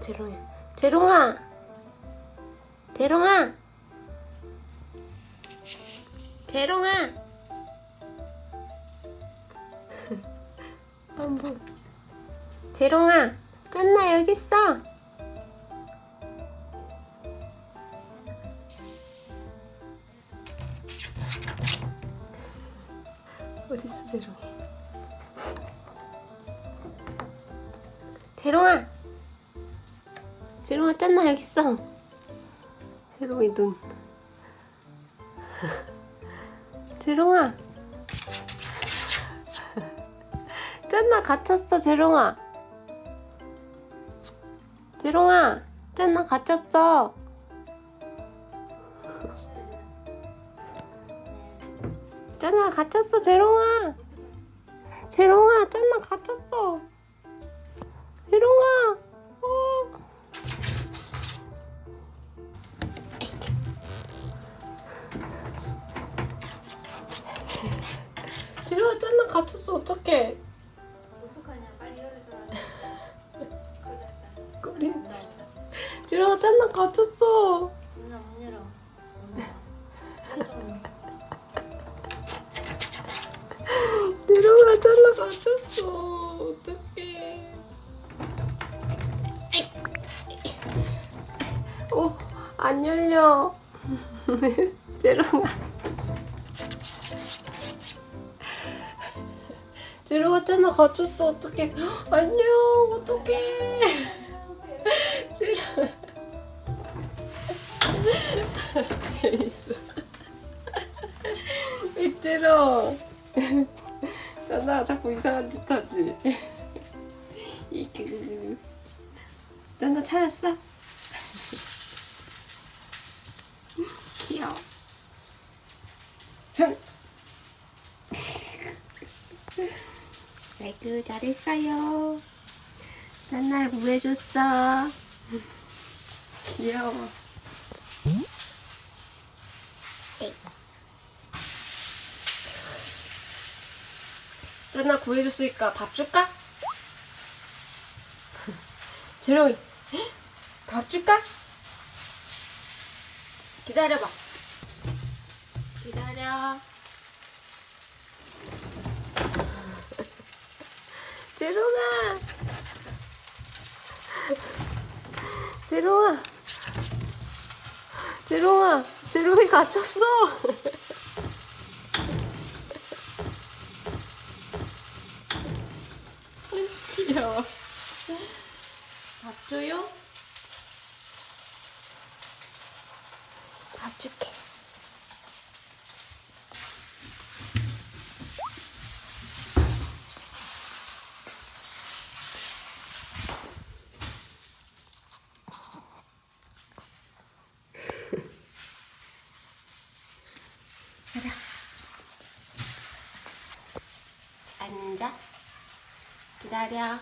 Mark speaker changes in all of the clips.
Speaker 1: 재롱이. 재롱아. 재롱아. 재롱아. 한번. 재롱아. 짠나 여기 있어. 어딨어 재롱이? 재롱아. 재롱아 짠나 여기 있어. 재롱이 눈. 재롱아. 짠나 갇혔어 재롱아. 재롱아. 짠나 갇혔어. 짠나 갇혔어 재롱아. 재롱아 짠나 갇혔어. 재롱아. 아 짠나 갇혔어 어떡해.
Speaker 2: 어떡하냐 빨리 열어줘라
Speaker 1: 꼬리. 재롱아 짠나 갇혔어.
Speaker 2: 누나 열어
Speaker 1: 재롱아 짠나 갇혔어. 어떡해. 어, 안 열려. 재롱아. 재롱아 짠나 갇혔어. 어떡해. 안녕. 어떡해. 재롱아. 재밌어. 이때로. 짠나 자꾸 이상한 짓 하지. 이게 짠나 찾았어? 귀여워. 손. 아이고 잘했어요. 짠나 구해줬어. 귀여워. 짠나 구해줬으니까 밥 줄까? 재롱이 밥 줄까? 기다려봐 기다려 재롱아 재롱아 재롱아 재롱이 갇혔어 귀여워. 밥 줘요? 밥 줄게. 앉아. 기다려.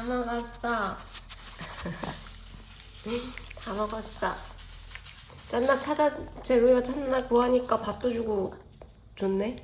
Speaker 1: 다 먹었어. 다 먹었어. 짠나 찾아, 제로야 짠나 구하니까 밥도 주고 좋네.